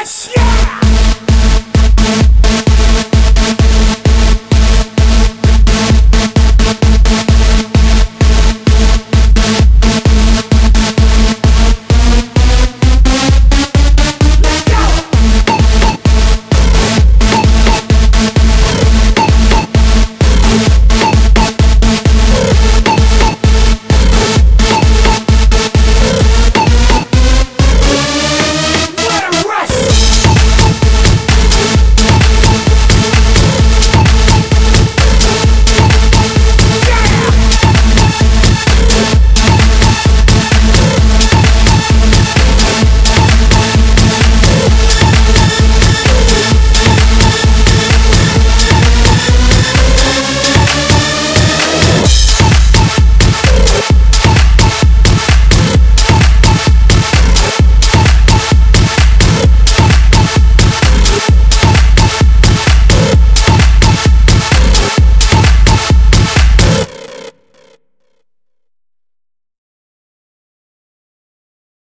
Yeah.